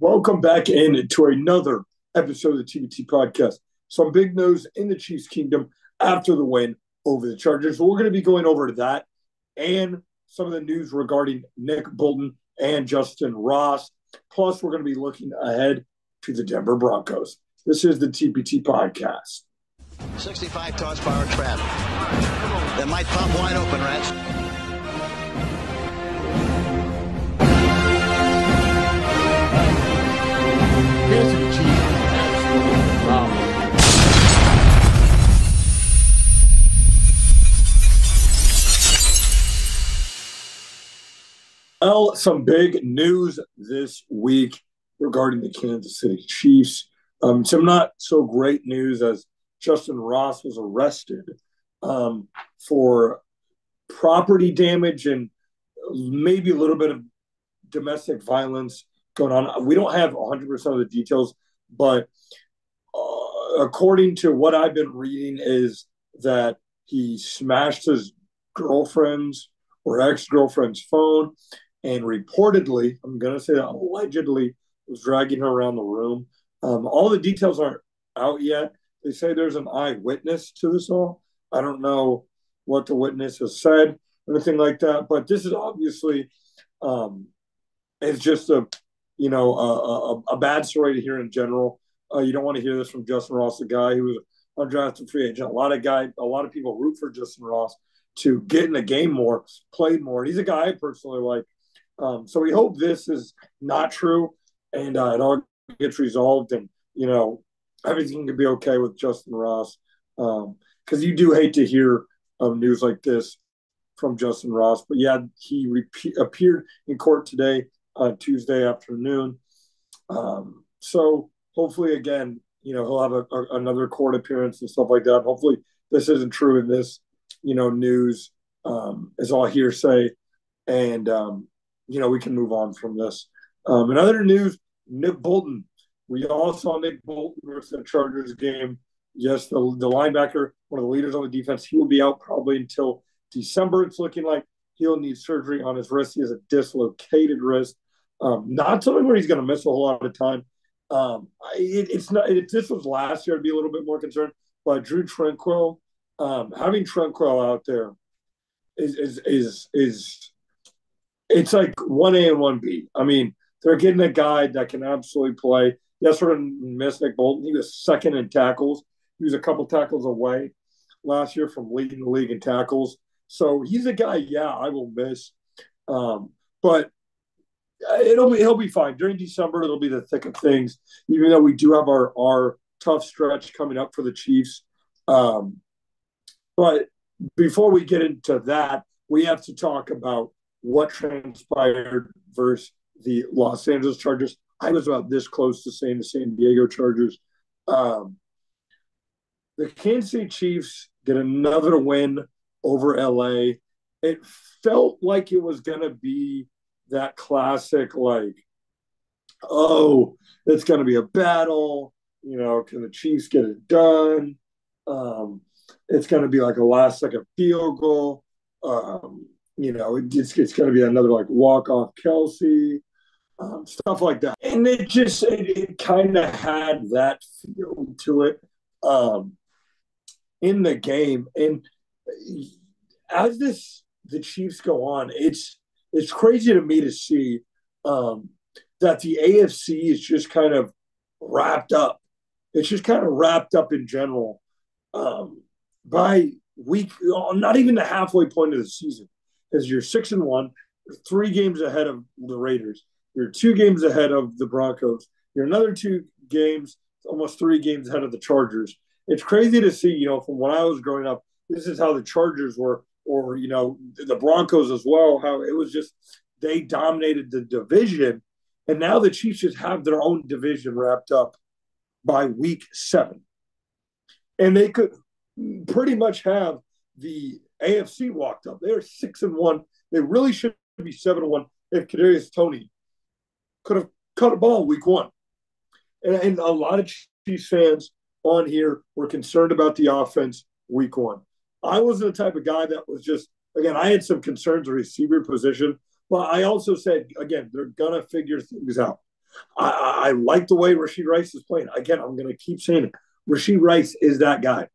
Welcome back in to another episode of the TPT podcast. Some big news in the Chiefs kingdom after the win over the Chargers. We're going to be going over that and some of the news regarding Nick Bolton and Justyn Ross. Plus, we're going to be looking ahead to the Denver Broncos. This is the TPT podcast. 65 toss power trap. That might pop wide open, Rats. Some big news this week regarding the Kansas City Chiefs. Um, some not so great news as Justyn Ross was arrested um, for property damage and maybe a little bit of domestic violence going on. We don't have 100% of the details, but uh, according to what I've been reading, is that he smashed his girlfriend's or ex girlfriend's phone and reportedly, I'm going to say that allegedly, was dragging her around the room. Um, all the details aren't out yet. They say there's an eyewitness to this all. I don't know what the witness has said or anything like that, but this is obviously um, it's just a you know a, a, a bad story to hear in general. Uh, you don't want to hear this from Justyn Ross, the guy who was undrafted free agent. A lot of guy, a lot of people root for Justyn Ross to get in the game more, played more. He's a guy I personally like. Um, so we hope this is not true and uh, it all gets resolved and, you know, everything can be okay with Justyn Ross. Because um, you do hate to hear um, news like this from Justyn Ross. But yeah, he repe- appeared in court today, uh, Tuesday afternoon. Um, so hopefully, again, you know, he'll have a, a, another court appearance and stuff like that. Hopefully, this isn't true in this, you know, news um, is all hearsay. And, um, you know, we can move on from this. Um, in other news, Nick Bolton. We all saw Nick Bolton versus the Chargers game. Yes, the, the linebacker, one of the leaders on the defense, he will be out probably until December. It's looking like he'll need surgery on his wrist. He has a dislocated wrist. Um, not something where he's going to miss a whole lot of time. Um, it, it's not. If this was last year, I'd be a little bit more concerned. But Drue Tranquill, um, having Tranquill out there is is is is it's like one A and one B. I mean, they're getting a guy that can absolutely play. Yes, sort of miss Nick Bolton. He was second in tackles. He was a couple tackles away last year from leading the league in tackles. So he's a guy, yeah, I will miss. Um, but it'll be he'll be fine. During December, it'll be the thick of things, even though we do have our our tough stretch coming up for the Chiefs. Um, but before we get into that, we have to talk about what transpired versus the Los Angeles Chargers. I was about this close to saying the San Diego Chargers. Um, the Kansas City Chiefs get another win over LA. It felt like it was going to be that classic, like, oh, it's going to be a battle. You know, can the Chiefs get it done? Um, it's going to be like a last second field goal. Um, you know, it's, it's going to be another like walk off Kelce, um, stuff like that. And it just, it, it kind of had that feel to it um, in the game. And as this, the Chiefs go on, it's, it's crazy to me to see um, that the AFC is just kind of wrapped up. It's just kind of wrapped up in general um, by week, not even the halfway point of the season is you're six and one, three games ahead of the Raiders. You're two games ahead of the Broncos. You're another two games, almost three games ahead of the Chargers. It's crazy to see, you know, from when I was growing up, this is how the Chargers were, or, you know, the Broncos as well, how it was just they dominated the division. And now the Chiefs just have their own division wrapped up by week seven. And they could pretty much have the AFC walked up. They're six and one. They really should be seven and one if Kadarius Toney could have cut a ball week one. And, and a lot of Chiefs fans on here were concerned about the offense week one. I wasn't the type of guy that was just again. I had some concerns at receiver position, but I also said again they're gonna figure things out. I, I, I like the way Rashee Rice is playing. Again, I'm to keep saying it. Rashee Rice is that guy.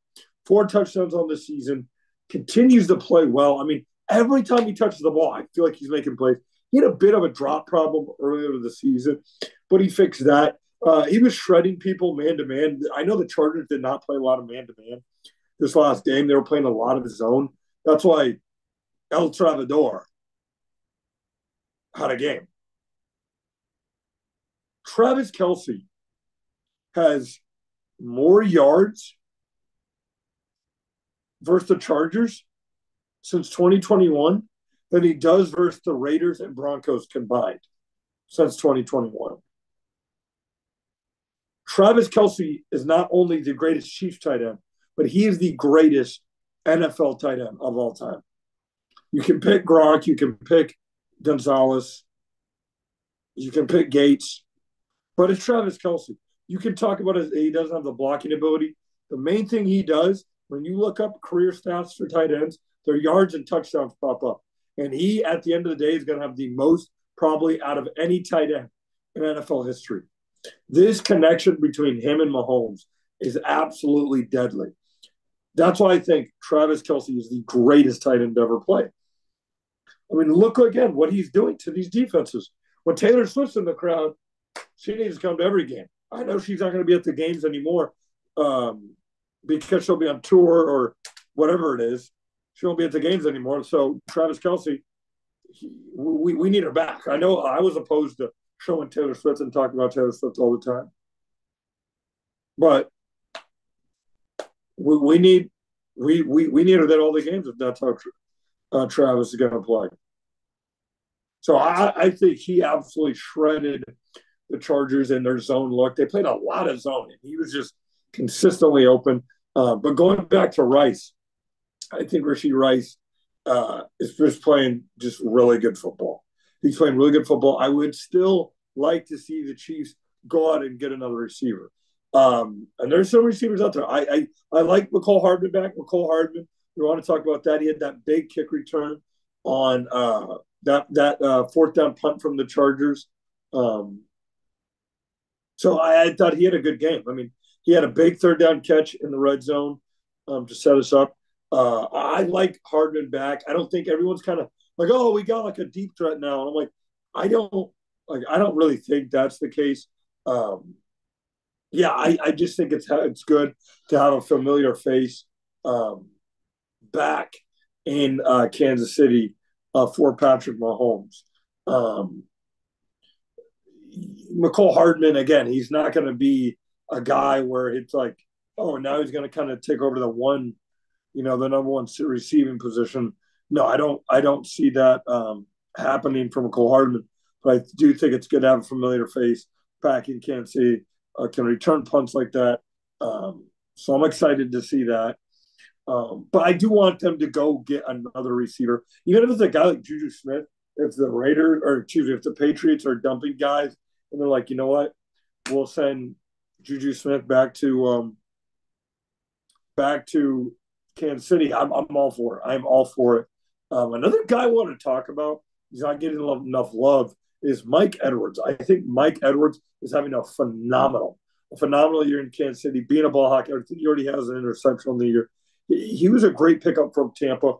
Four touchdowns on the season, continues to play well. I mean, every time he touches the ball, I feel like he's making plays. He had a bit of a drop problem earlier in the season, but he fixed that. Uh, he was shredding people man to man. I know the Chargers did not play a lot of man to man this last game. They were playing a lot of zone. That's why El Travador had a game. Travis Kelce has more yards versus the Chargers since 2021 than he does versus the Raiders and Broncos combined since 2021. Travis Kelce is not only the greatest Chiefs tight end, but he is the greatest NFL tight end of all time. You can pick Gronk, you can pick Gonzalez, you can pick Gates, but it's Travis Kelce. You can talk about it, he doesn't have the blocking ability. The main thing he does, when you look up career stats for tight ends, their yards and touchdowns pop up. And he, at the end of the day, is going to have the most probably out of any tight end in NFL history. This connection between him and Mahomes is absolutely deadly. That's why I think Travis Kelce is the greatest tight end ever play. I mean, look again what he's doing to these defenses. When Taylor Swift's in the crowd, she needs to come to every game. I know she's not going to be at the games anymore um, because she'll be on tour or whatever it is. She won't be at the games anymore. So Travis Kelce, he, we, we need her back. I know I was opposed to showing Taylor Swift and talking about Taylor Swift all the time. But we, we need we, we we need her at all the games if that's how uh, Travis is going to play. So I, I think he absolutely shredded the Chargers in their zone look. They played a lot of zone, and he was just consistently open. Uh, but going back to Rice, I think Rashee Rice uh, is just playing just really good football. He's playing really good football. I would still like to see the Chiefs go out and get another receiver. Um, and there's some receivers out there. I, I I like Mecole Hardman back. Mecole Hardman. We want to talk about that. He had that big kick return on uh, that that uh, fourth down punt from the Chargers. Um, so I, I, thought he had a good game. I mean, he had a big third down catch in the red zone um, to set us up. Uh, I like Hardman back. I don't think everyone's kind of like, oh, we got like a deep threat now. I'm like, I don't like. I don't really think that's the case. Um, yeah, I, I just think it's it's good to have a familiar face um, back in uh, Kansas City uh, for Patrick Mahomes. Um, Mecole Hardman again, he's not going to be a guy where it's like, oh, now he's going to kind of take over the one, you know, the number one receiving position. No, I don't. I don't see that um, happening for Mecole Hardman. But I do think it's good to have a familiar face back in Kansas City, uh, can return punts like that. Um, so I'm excited to see that. Um, but I do want them to go get another receiver, even if it's a guy like Juju Smith. If the Raiders or excuse me, if the Patriots are dumping guys and they're like, you know what, we'll send Juju Smith back to um, back to Kansas City. I'm I'm all for it. I'm all for it. Um, another guy I want to talk about. He's not getting enough love. Is Mike Edwards? I think Mike Edwards is having a phenomenal, a phenomenal year in Kansas City, being a ball hawk. I think he already has an interception in the year he was a great pickup from Tampa.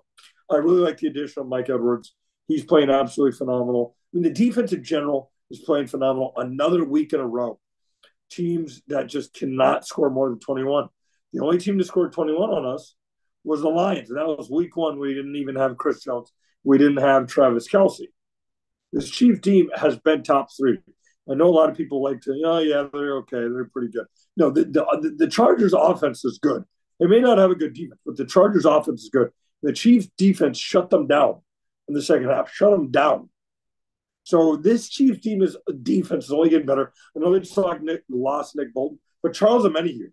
I really like the addition of Mike Edwards. He's playing absolutely phenomenal. I mean, the defense in general is playing phenomenal. Another week in a row. Teams that just cannot score more than 21. The only team to score 21 on us was the Lions. And that was week one. We didn't even have Chris Jones. We didn't have Travis Kelce. This Chief team has been top three. I know a lot of people like to, oh, yeah, they're okay. They're pretty good. No, the, the, the Chargers offense is good. They may not have a good defense, but the Chargers offense is good. The Chiefs defense shut them down in the second half, shut them down. So this Chiefs team is defense is only getting better. I know they just lost Nick, lost Nick Bolton, but Charles Omenihu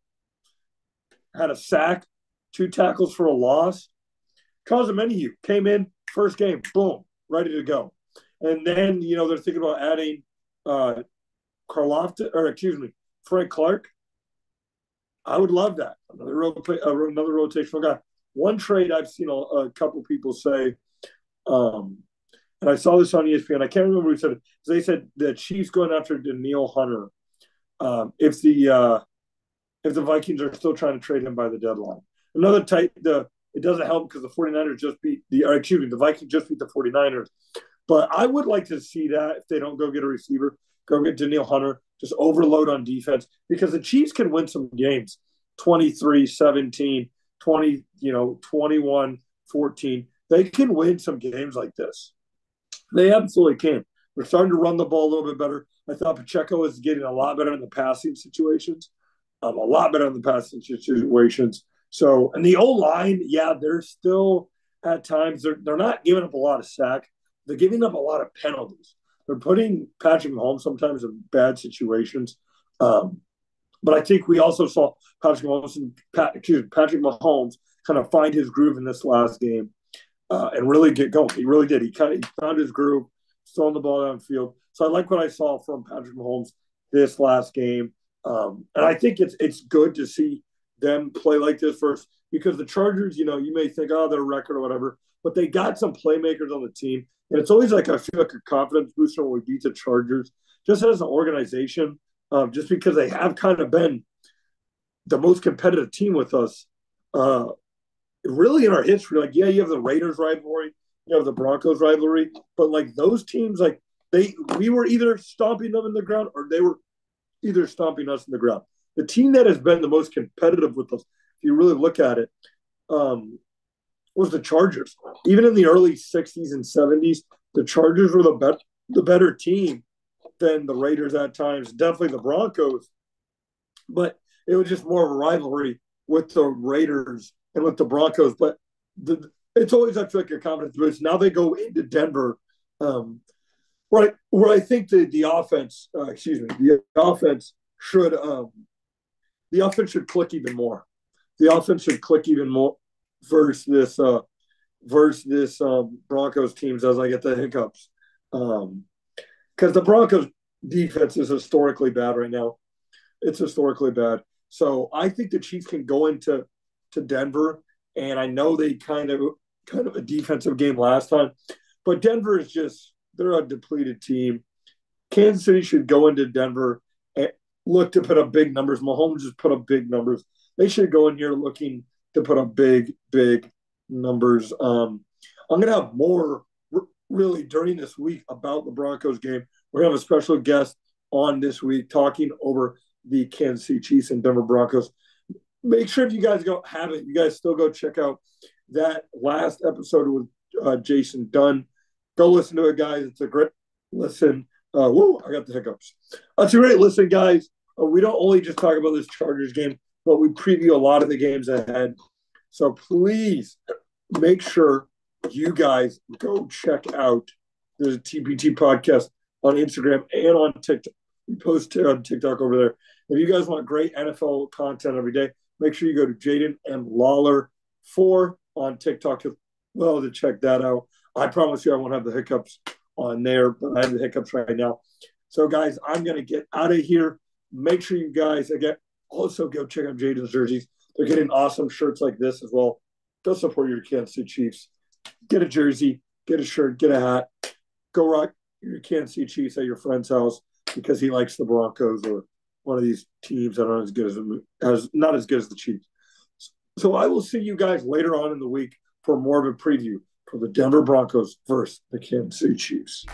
had a sack, two tackles for a loss. Charles Omenihu came in first game, boom, ready to go. And then you know they're thinking about adding uh or excuse me, Frank Clark. I would love that. Another uh, another rotational guy. One trade I've seen a, a couple people say, um, and I saw this on ESPN. I can't remember who said it. They said the Chiefs going after Danielle Hunter. Um, if the uh, if the Vikings are still trying to trade him by the deadline. Another tight the it doesn't help because the 49ers just beat the or excuse me, the Vikings just beat the 49ers. But I would like to see that if they don't go get a receiver, go get Danielle Hunter, just overload on defense because the Chiefs can win some games 23 17, 20, you know, 21 14. They can win some games like this. They absolutely can. They're starting to run the ball a little bit better. I thought Pacheco was getting a lot better in the passing situations, um, a lot better in the passing situations. So, and the O line, yeah, they're still at times they're they're not giving up a lot of sack. They're giving up a lot of penalties. They're putting Patrick Mahomes sometimes in bad situations. Um, but I think we also saw Patrick Mahomes and Pat, excuse Patrick Mahomes kind of find his groove in this last game uh, and really get going. He really did. He kind of he found his groove, throwing the ball downfield. So I like what I saw from Patrick Mahomes this last game, um, and I think it's it's good to see them play like this first because the Chargers, you know, you may think, oh, their record or whatever, but they got some playmakers on the team, and it's always like I feel like a confidence booster when we beat the Chargers, just as an organization, um, just because they have kind of been the most competitive team with us. Uh, really in our history, like yeah, you have the Raiders rivalry, you have the Broncos rivalry, but like those teams, like they we were either stomping them in the ground or they were either stomping us in the ground. The team that has been the most competitive with us, if you really look at it, um, was the Chargers. Even in the early '60s and '70s, the Chargers were the better the better team than the Raiders at times. Definitely the Broncos, but it was just more of a rivalry with the Raiders and with the Broncos. But the, it's always I feel like a confidence boost. Now they go into Denver, um, where I, where I think the the offense, uh, excuse me, the offense should um, the offense should click even more. The offense should click even more versus this uh, versus this um, Broncos teams as I get the hiccups. Um, because the Broncos defense is historically bad right now. It's historically bad. So I think the Chiefs can go into to Denver, and I know they kind of kind of a defensive game last time, but Denver is just they're a depleted team. Kansas City should go into Denver and look to put up big numbers. Mahomes just put up big numbers. They should go in here looking to put up big, big numbers. Um, I'm gonna have more r- really during this week about the Broncos game. We're gonna have a special guest on this week talking over the Kansas City Chiefs and Denver Broncos make sure if you guys go haven't, you guys still go check out that last episode with uh, Jason Dunn. Go listen to it, guys. It's a great listen. Uh, whoa, I got the hiccups. It's a great listen, guys. Uh, we don't only just talk about this Chargers game, but we preview a lot of the games ahead. So please make sure you guys go check out the TPT podcast on Instagram and on TikTok. We post on TikTok over there. If you guys want great NFL content every day, Make sure you go to Jaden M. Lawler four on TikTok to well to check that out. I promise you I won't have the hiccups on there, but I have the hiccups right now. So guys, I'm gonna get out of here. Make sure you guys again also go check out Jaden's jerseys. They're getting awesome shirts like this as well. Go support your Kansas City Chiefs. Get a jersey, get a shirt, get a hat. Go rock your Kansas City Chiefs at your friend's house because he likes the Broncos or one of these teams that aren't as good as, the as not as good as the Chiefs. So I will see you guys later on in the week for more of a preview for the Denver Broncos versus the Kansas City Chiefs.